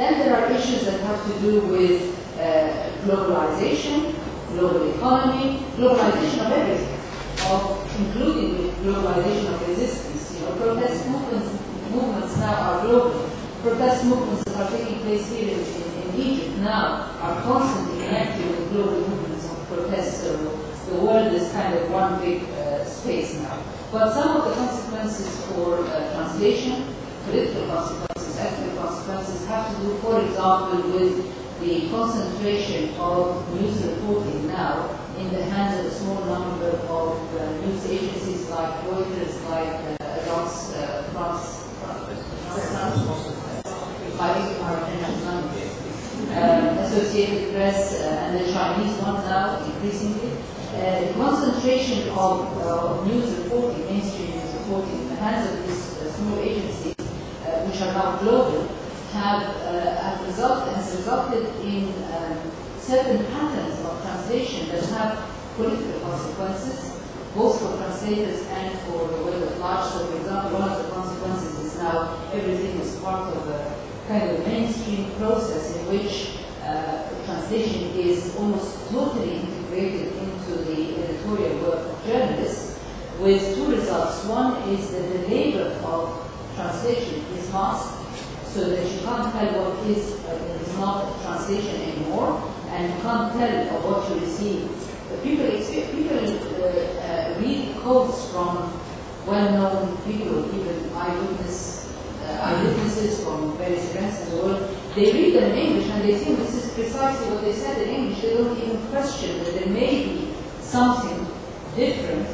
Then there are issues that have to do with uh, globalization, global economy, globalization of everything, of including globalization of resistance. You know, protest movements, movements now are global. Protest movements that are taking place here in, in, in Egypt now are constantly connected with global movements of protest. So the world is kind of one big uh, space now. But some of the consequences for uh, translation, political consequences, consequences, have to do, for example, with the concentration of news reporting now in the hands of a small number of uh, news agencies like Reuters, like uh, Agence uh, France, I think are um, Associated Press uh, and the Chinese one now increasingly. Uh, the concentration of uh, news reporting, mainstream news reporting in the hands of these uh, small agencies, uh, which are now global, have, uh, have result, has resulted in um, certain patterns of translation that have political consequences, both for translators and for the world at large. So, for example, one of the consequences is now everything is part of a kind of mainstream process in which uh, translation is almost totally integrated into the editorial work of journalists, with two results. One is that the labor of translation is masked so that you can't tell what is uh, is not translation anymore, and you can't tell uh, what you receive. Uh, people people uh, uh, read quotes from well-known people, even eyewitness, uh, eyewitnesses from various events in the world. They read them in English and they think this is precisely what they said in English. They don't even question that there may be something different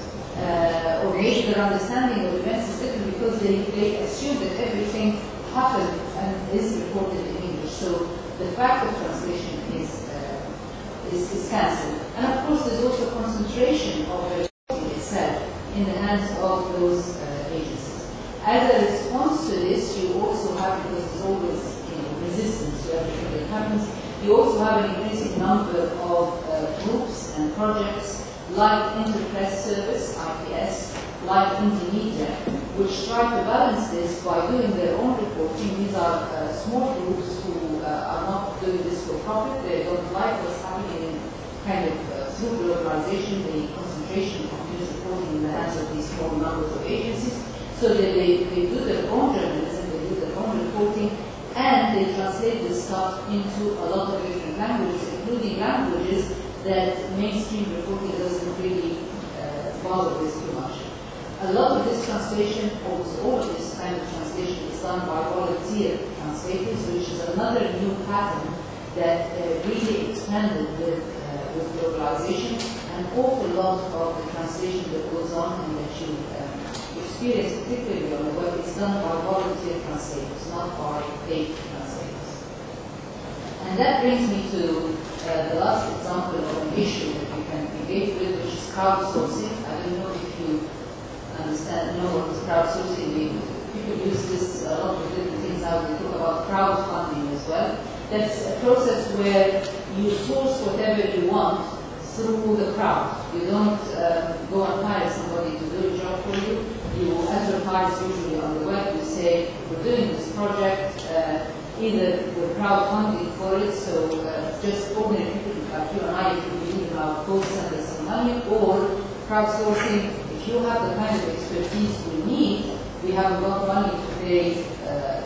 maybe their understanding of events is different because they, they assume that everything happened and is reported in English. So the fact of translation is, uh, is, is cancelled. And of course, there's also concentration of the reporting itself in the hands of those uh, agencies. As a response to this, you also have, because there's always you know, resistance to everything that happens, you also have an increasing number of uh, groups and projects like Interpress Service, IPS, like Indymedia, which try to balance this by doing their own reporting. These are uh, small groups who uh, are not doing this for profit. They don't like what's happening in kind of uh, through globalization, the concentration of news reporting in the hands of these small numbers of agencies. So that they, they do their own journalism, they do their own reporting, and they translate this stuff into a lot of different languages, including languages that mainstream reporting doesn't really uh, bother with too much. A lot of this translation, almost all of this kind of translation is done by volunteer translators, which is another new pattern that uh, really expanded with, uh, with globalization. An awful lot of the translation that goes on and that you um, experience, particularly on the web, is done by volunteer translators, not by paid translators. And that brings me to uh, the last example of an issue that we can engage with, which is crowdsourcing. I don't know understand, know what crowdsourcing means. People use this a lot of different things now. They talk about crowdfunding as well. That's a process where you source whatever you want through the crowd. You don't um, go and hire somebody to do a job for you. You advertise usually on the web. You say, we're doing this project. Uh, either we're crowdfunding for it, so uh, just ordinary people like you and I, if you in our cause, send us some money, or crowdsourcing, if you have the kind of expertise we need, we haven't got money to pay, uh,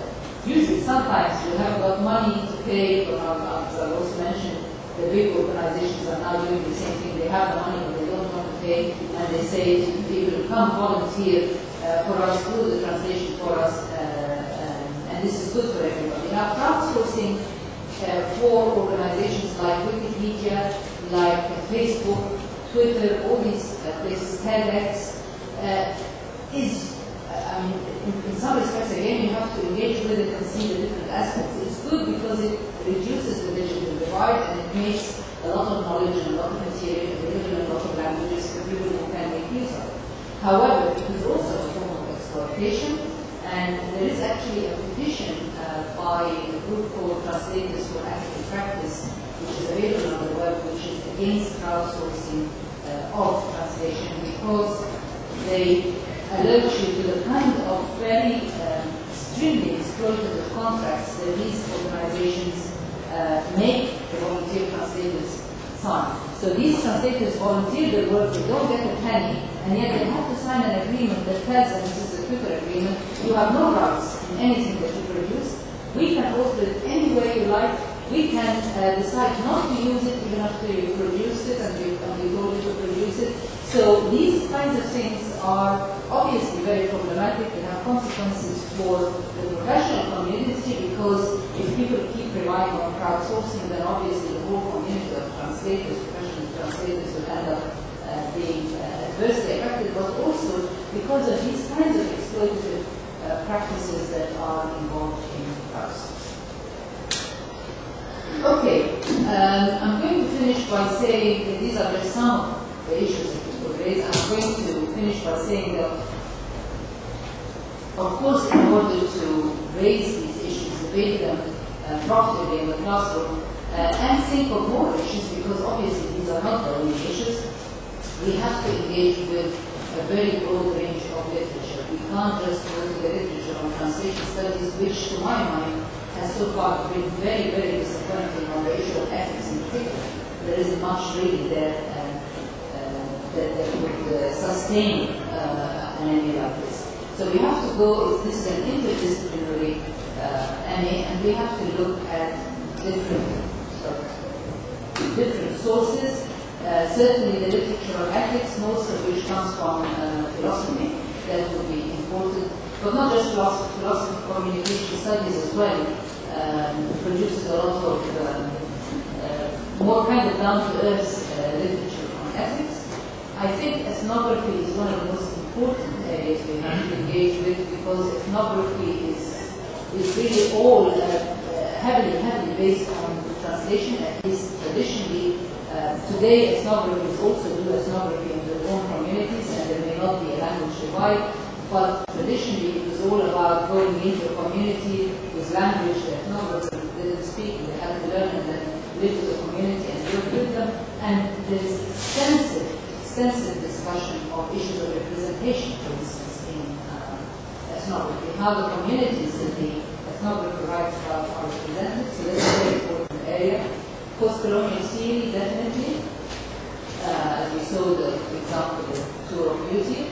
usually sometimes we haven't got money to pay, but as I also mentioned, the big organizations are now doing the same thing, they have the money but they don't want to pay, and they say to people, come volunteer uh, for us, do the translation for us, and this is good for everybody. Now, crowdsourcing uh, for organizations like Wikipedia, like uh, Facebook, Twitter, all these uh, places, TEDx, uh, is, I mean, in, in, some respects, again, you have to engage with it and see the different aspects. It's good because it reduces the digital divide and it makes a lot of knowledge and a lot of material available in a lot of languages for people who can make use of. However, it is also a form of exploitation and there is actually a petition uh, by a group called Translators for Ethical Practice, which is available on the web, which is against crowdsourcing uh, of translation because they alert you to the kind of very um, stringent exploitative contracts that these organizations uh, make the volunteer translators sign. So these translators volunteer their work, they don't get a penny, and yet they have to sign an agreement that tells them, this is a Twitter agreement, you have no rights in anything that you produce. We can alter it any way you like. We can uh, decide not to use it even after you produce it and you, and we told you to produce it. So these kinds of things are obviously very problematic. They have consequences for the professional community because if people keep relying on crowdsourcing, then obviously the whole community of translators, professional translators, will end up uh, being uh, adversely affected, but also because of these kinds of exploitative uh, practices that are involved in crowdsourcing. Okay, um, I'm going to finish by saying that these are just some of the issues that could raise. I'm going to finish by saying that, of course, in order to raise these issues, debate them uh, profitably in the classroom, uh, and think of more issues, because obviously these are not the only issues, we have to engage with a very broad range of literature. We can't just go to the literature on translation studies, which to my mind has so far been very, very disappointing on of ethics in particular. There isn't much really there uh, uh, that, that would uh, sustain uh, an MA like this. So we have to go, this is an interdisciplinary uh, MA, and we have to look at different, different sources uh, certainly the literature of ethics, most of which comes from uh, philosophy, that would be important, but not just philosophy, philosophy communication studies as well, um, produces a lot of um, uh, more kind of down-to-earth uh, literature on ethics. I think ethnography is one of the most important areas we have to engage with because ethnography is, is really all uh, heavily, heavily based on translation, at least traditionally uh, today, ethnographers also do ethnography in their own communities, and there may not be a language divide, but traditionally it was all about going into a community with language that ethnographers didn't speak, they had to learn and then live with the community and work with them. And there's extensive, extensive discussion of issues of representation, for instance, in uh, ethnography, how the communities in the ethnographer writes about are represented. So that's a very important area post-colonial theory, definitely, uh, as we saw the example of tour of beauty,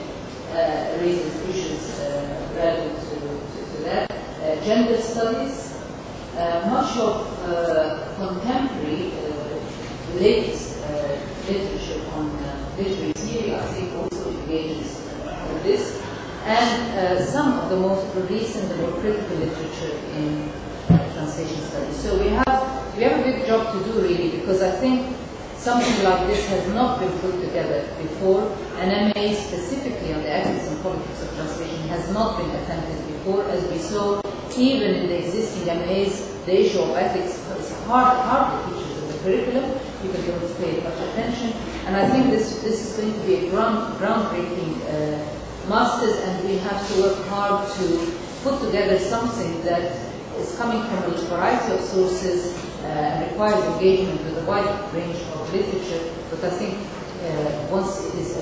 uh, raises issues uh, relevant to, to, to that. Uh, gender studies, uh, much of uh, contemporary, latest literature on literary theory, I think, also engages in this. And some of the most recent and more critical literature in translation studies. So we have we have a big job to do really because I think something like this has not been put together before. An MA specifically on the ethics and politics of translation has not been attempted before. As we saw, even in the existing MAs, the issue of ethics is hard, hardly features in the curriculum. People don't pay much attention. And I think this, this is going to be a ground, groundbreaking uh, master's and we have to work hard to put together something that is coming from a variety of sources uh, requires engagement with a wide range of literature, but I think uh, once it is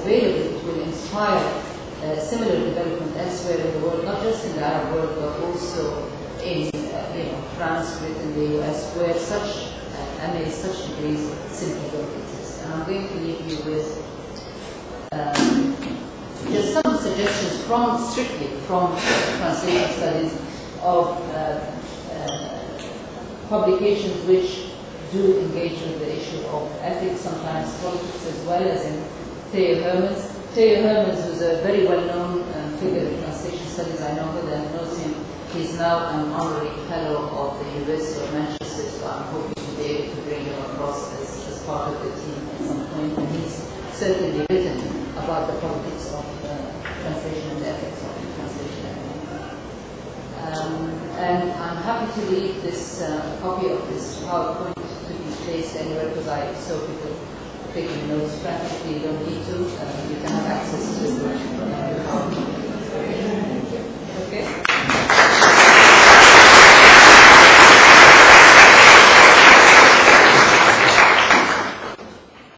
inspire uh, similar development elsewhere in the world, not just in the Arab world, but also in uh, you know, France, Britain, the US, where such uh, MAs, such degrees simply don't exist. And I'm going to leave you with um, just some suggestions from, strictly from translation studies of uh, publications which do engage with the issue of ethics, sometimes politics as well, as in Theo Hermans. Theo Hermans was a very well-known uh, figure in translation studies. I know that knows him. He's now an honorary fellow of the University of Manchester, so I'm hoping to be able to bring him across as, as part of the team at some point. And he's certainly written about the politics of uh, translation and the ethics of translation. Um, and I'm happy to leave this uh, copy of this PowerPoint to be placed anywhere because I saw people taking notes practically you don't need to. Uh, you can have access to the Okay?